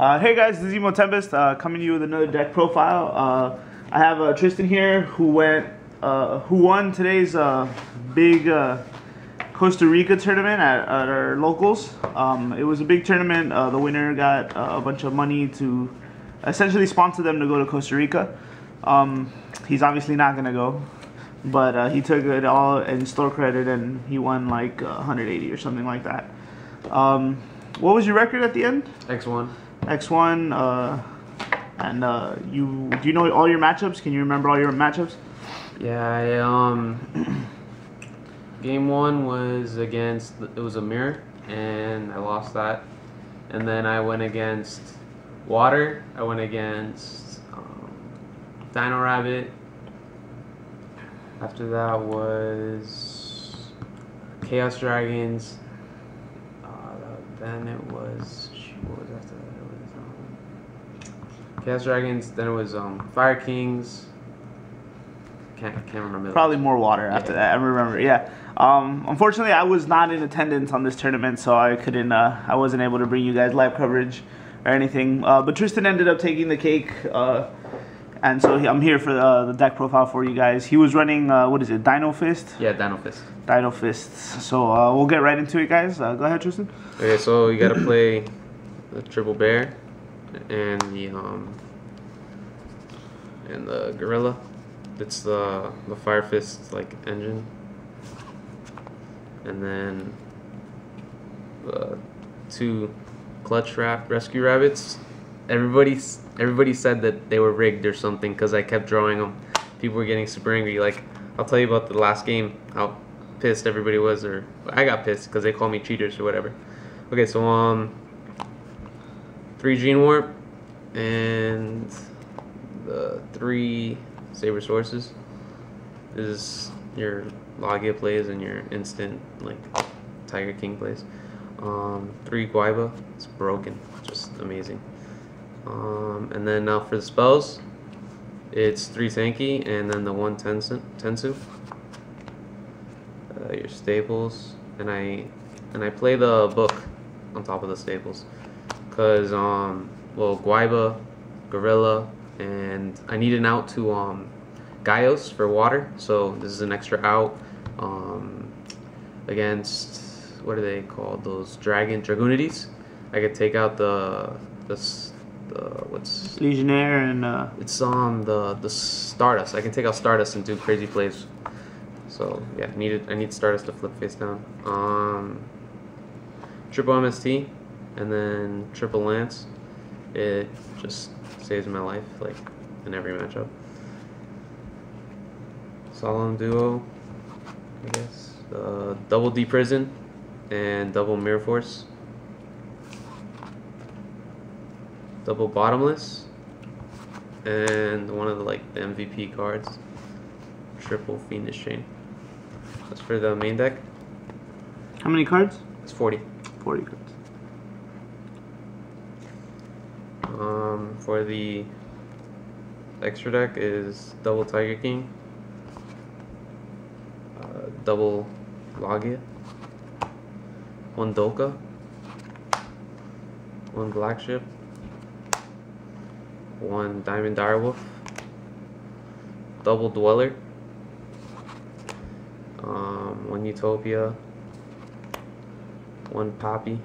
Uh, hey guys, this is Emo Tempest uh, coming to you with another deck profile. Uh, I have uh, Tristan here who went, uh, who won today's uh, big Costa Rica tournament at, at our locals. Um, it was a big tournament. the winner got a bunch of money to essentially sponsor them to go to Costa Rica. Um, he's obviously not gonna go, but he took it all in store credit and he won like 180 or something like that. Um, what was your record at the end? X1. X1. Uh, and uh, you do you know all your matchups? Can you remember all your matchups? Yeah, I, um, game one was against it was a mirror, and I lost that. And then I went against water. I went against um, Dino Rabbit. After that was Chaos Dragons. Uh, then it was what was after that? Chaos Dragons. Then it was um, Fire Kings. Can't can't remember. Probably more water after yeah. that. I remember. Yeah. Um, unfortunately, I was not in attendance on this tournament, so I couldn't. Uh, I wasn't able to bring you guys live coverage or anything. Uh, but Tristan ended up taking the cake. Uh, and so I'm here for the, the, deck profile for you guys. He was running, uh, what is it, Dino Fist? Yeah, Dino Fist. Dino Fists. So uh, we'll get right into it, guys. Uh, go ahead, Tristan. Okay, so you gotta play the Triple Bear and the um and the Gorilla. It's the the Fire Fist like engine, and then the two clutch wrap rescue rabbits. Everybody everybody said that they were rigged or something because I kept drawing them. People were getting super angry. Like I'll tell you about the last game. How pissed everybody was, or I got pissed because they called me cheaters or whatever. Okay, so um, three gene warp and the three Sabersauruses is your Laggia plays and your instant like Tiger King plays. Um, three Guaiba, it's broken, just amazing. Um, and then now for the spells, it's three Sankey and then the one Tensu. tensu. Uh, your staples, and I and I play the book on top of the staples, cause um well Guaiba, Gorilla, and I need an out to um, Gaios for water. So this is an extra out um, against what are they called? Those dragon Dragonides. I could take out the the, the what's Legionnaire and uh... it's um the the Stardust. I can take out Stardust and do crazy plays. So yeah, needed I need Stardust to flip face down. Um, triple MST and then triple Lance. It just saves my life, like, in every matchup. Solemn Duo, I guess. Uh, double D Prison and double Mirror Force. Double Bottomless. And one of the, like, the MVP cards. Triple Fiendish Chain. That's for the main deck. How many cards? It's 40. 40 cards. Um, for the extra deck is double Tiger King, uh, double Laggia, one Dolkka, one Black Ship, one Diamond Direwolf, double Dweller, um, one Utopia, one Poppy,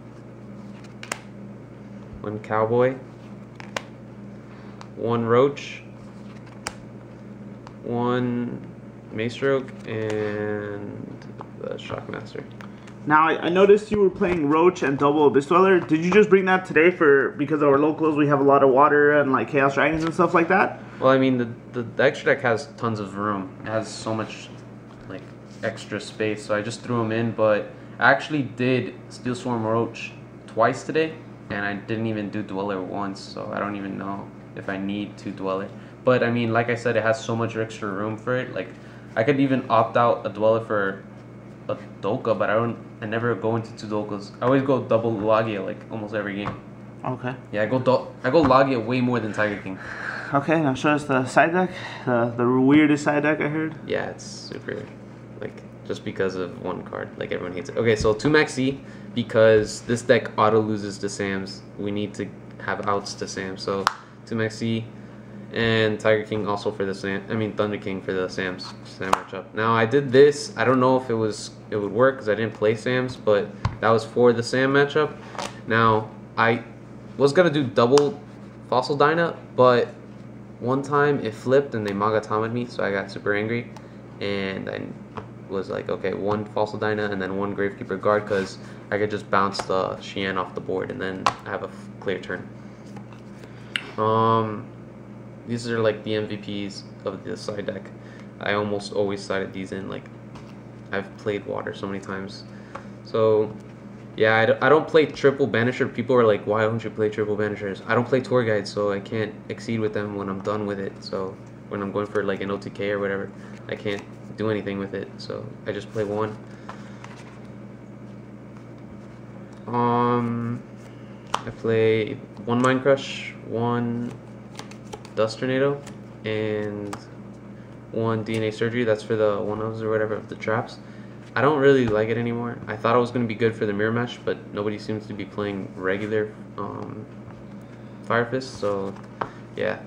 one Cowboy, one Roach, one Maestroke, and the Shockmaster. Now I, noticed you were playing Roach and Double Abyss Dweller. Did you just bring that today for because our locals we have a lot of water and like Chaos Dragons and stuff like that? Well, I mean the, the, the extra deck has tons of room. It has so much like extra space, so I just threw them in. But I actually did Steel Swarm Roach twice today, and I didn't even do Dweller once, so I don't even know if I need to Dweller. But I mean, like I said, it has so much extra room for it. Like, I could even opt out a Dweller for a Dolkka, but I don't. I never go into two Dolkkas. I always go double Laggia like almost every game. Okay. Yeah, I go do- I go Laggia way more than Tiger King. Okay, now show us the side deck. The the weirdest side deck I heard. Yeah, it's super, like just because of one card. Like everyone hates it. Okay, so two Maxi because this deck auto loses to Sam's. We need to have outs to Sam. So two Maxi and Tiger King also for the Sam. I mean Thunder King for the Sam's Sam matchup. Now I did this. I don't know if it was it would work because I didn't play Sam's, but that was for the Sam matchup. Now I was gonna do double Fossil Dyna, but one time it flipped and they Magatama me, so I got super angry, and I was like, okay, one Fossil Dyna and then one Gravekeeper Guard because I could just bounce the Shien off the board and then I have a clear turn. Um, these are like the MVPs of the side deck. I almost always sided these in. Like, I've played water so many times. So, yeah, I d- I don't play triple banisher. People are like, why don't you play triple banishers? I don't play tour guides, so I can't exceed with them when I'm done with it. So, when I'm going for like an OTK or whatever, I can't do anything with it. So, I just play one. Um, play one Mind Crush, one Dust Tornado, and one DNA Surgery. That's for the one ofs or whatever of the traps. I don't really like it anymore. I thought it was going to be good for the Mirror Mesh, but nobody seems to be playing regular um, Fire Fist, so yeah.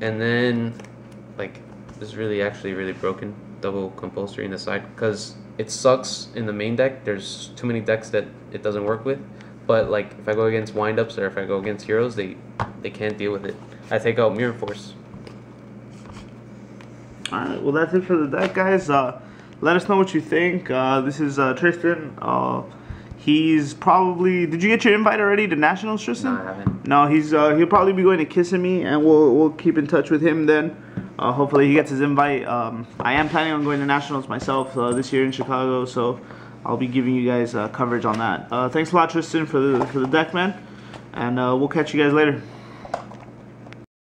And then, like, this is really actually really broken double compulsory in the side because it sucks in the main deck. There's too many decks that it doesn't work with. But like if I go against windups or if I go against heroes, they they can't deal with it. I take out Mirror Force. Alright, well that's it for the deck, guys. Uh, let us know what you think. Uh, this is uh, Tristan. Uh, he's probably. Did you get your invite already to Nationals, Tristan? No, I haven't. No, he's. Uh, he'll probably be going to Kissimmee, and we'll we'll keep in touch with him then. Uh, hopefully he gets his invite. Um, I am planning on going to Nationals myself uh, this year in Chicago, so I'll be giving you guys uh, coverage on that. Uh, thanks a lot, Tristan, for the for the deck, man, and uh, we'll catch you guys later.